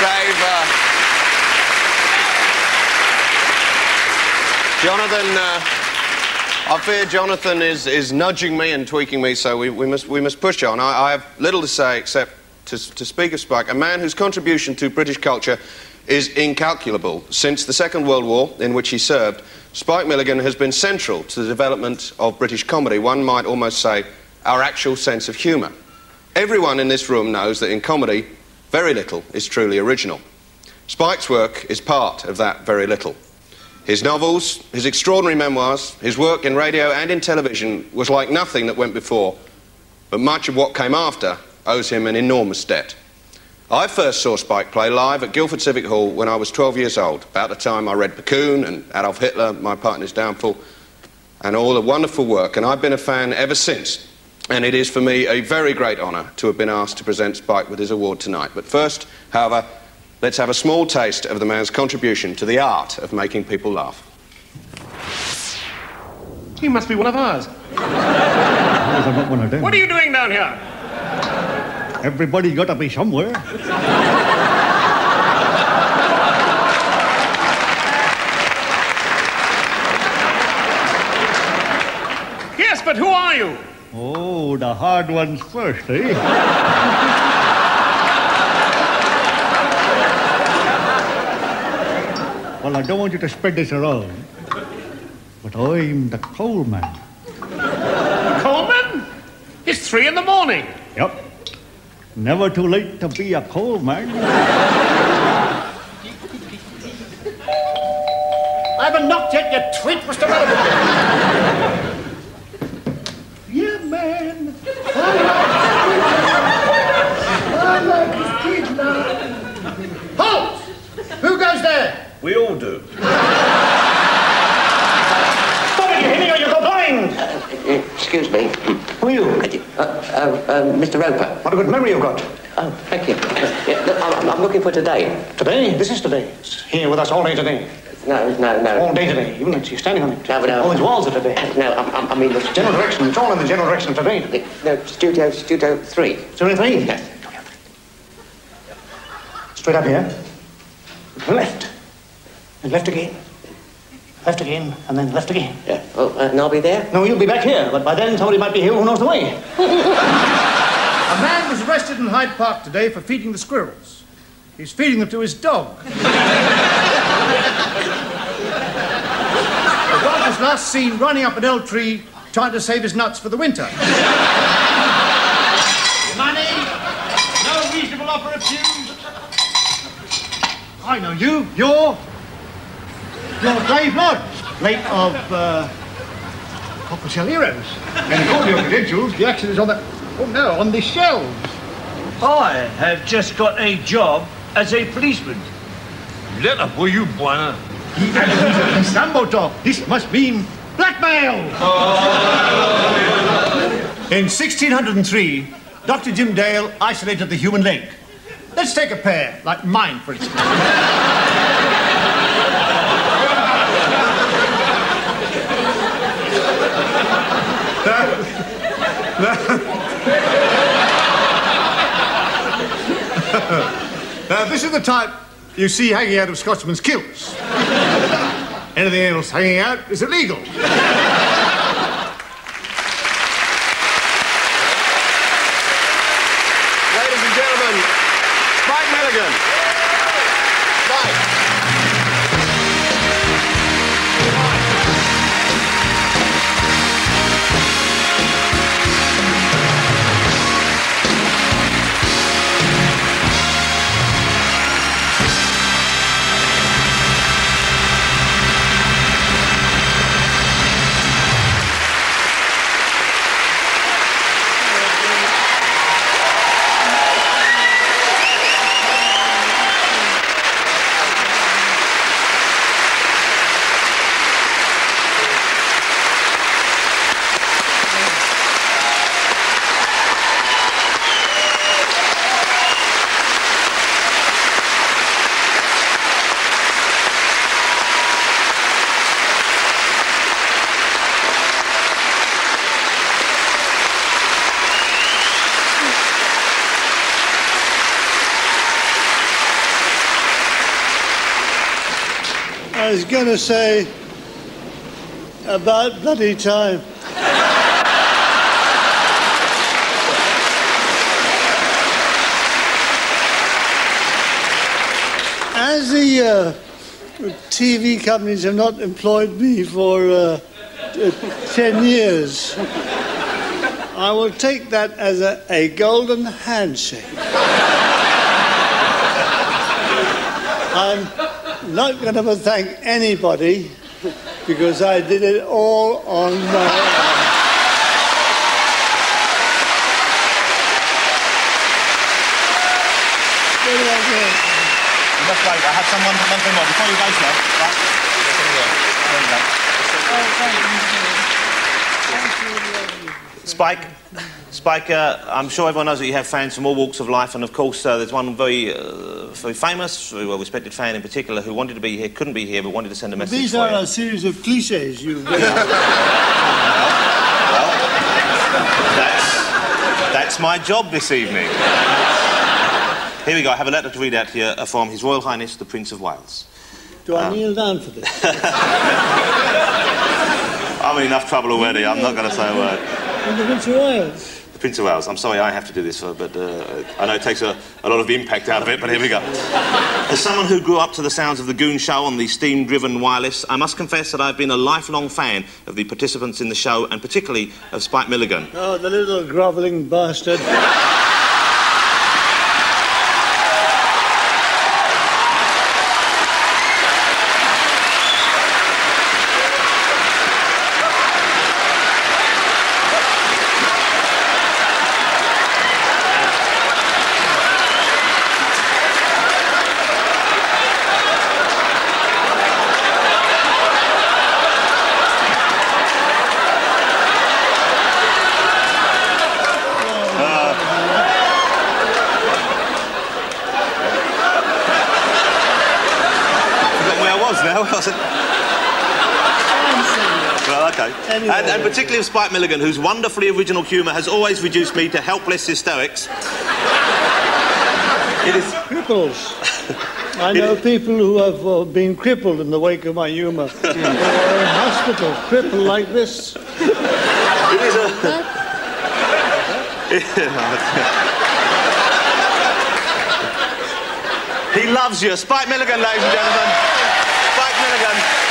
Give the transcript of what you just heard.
Dave. Uh, Jonathan, uh, I fear Jonathan is, is nudging me and tweaking me, so we, we, must, we must push on. I, I have little to say except to, to speak of Spike, a man whose contribution to British culture is incalculable. Since the Second World War, in which he served, Spike Milligan has been central to the development of British comedy. One might almost say our actual sense of humour. Everyone in this room knows that in comedy, very little is truly original. Spike's work is part of that very little. His novels, his extraordinary memoirs, his work in radio and in television was like nothing that went before, but much of what came after owes him an enormous debt. I first saw Spike play live at Guildford Civic Hall when I was 12 years old, about the time I read Puckoon and Adolf Hitler, My Part in His Downfall, and all the wonderful work, and I've been a fan ever since. And it is for me a very great honour to have been asked to present Spike with his award tonight. But first, however, Let's have a small taste of the man's contribution to the art of making people laugh. He must be one of ours. I'm not one of them. What are you doing down here? Everybody's got to be somewhere. Yes, but who are you? Oh, the hard ones first, eh? Well, I don't want you to spread this around, but I'm the coalman. Coleman? It's three in the morning. Yep. Never too late to be a coalman. I haven't knocked yet, you twit. What's the matter with you? Yeah, man. I like his kid now. Halt! Who goes there? We all do. Stop it, you hear me, or you go blind! Excuse me. Who are you? Uh, uh, uh, Mr. Roper. What a good memory you've got. Oh, thank you. Yeah, look, I'm, I'm looking for today. Today? This is today. It's here with us all day today. No, no, no. All day today. Even if you're standing on it. No, no. All these walls are today. No, I, I, I mean the General direction. It's all in the general direction of today. No, Studio, Studio 3. Studio three? Yes. Straight up here. Left. And left again. Left again, and then left again. Yeah. Oh, uh, and I'll be there? No, you'll be back here, but by then somebody might be here who knows the way. A man was arrested in Hyde Park today for feeding the squirrels. He's feeding them to his dog. the dog was last seen running up an elm tree trying to save his nuts for the winter. Money? No reasonable offer refused? I know you. You're. You're Dave Lodge, late of, uh. Coppershell Heroes. And according to your credentials, the action is on the. Oh no, on the shelves. I have just got a job as a policeman. Let up, will you, Bwana? He admitted Sambo talk. This must mean blackmail. In 1603, Dr. Jim Dale isolated the human leg. Let's take a pair, like mine, for instance. Now, this is the type you see hanging out of Scotchmen's kilts. Anything else hanging out is illegal. I was going to say about bloody time. As the uh, TV companies have not employed me for uh, t- 10 years, I will take that as a, a golden handshake. I'm not going to thank anybody because I did it all on my own. What do I do? You wait. I have someone one thing more before you go, sir. Right. There you go. Spike, Spike, uh, I'm sure everyone knows that you have fans from all walks of life, and of course, uh, there's one very, uh, very famous, very well respected fan in particular who wanted to be here, couldn't be here, but wanted to send a message These are you. a series of cliches you. well, That's, that's my job this evening. Here we go. I have a letter to read out to you uh, from His Royal Highness the Prince of Wales. Do I kneel down for this? I'm in enough trouble already. I'm not going to say a word. And the Prince of Wales. The Prince of Wales. I'm sorry I have to do this, but uh, I know it takes a, a lot of impact out of it, but here we go. As someone who grew up to the sounds of the Goon Show on the steam-driven wireless, I must confess that I've been a lifelong fan of the participants in the show, and particularly of Spike Milligan. Oh, the little grovelling bastard. Now. I was it? Well, okay. Anyway. And, and particularly of Spike Milligan, whose wonderfully original humour has always reduced me to helpless hysterics. It is. Cripples. I know people who have uh, been crippled in the wake of my humour. They're in hospital, crippled like this. It is a. he loves you. Spike Milligan, ladies and gentlemen. Spike Milligan.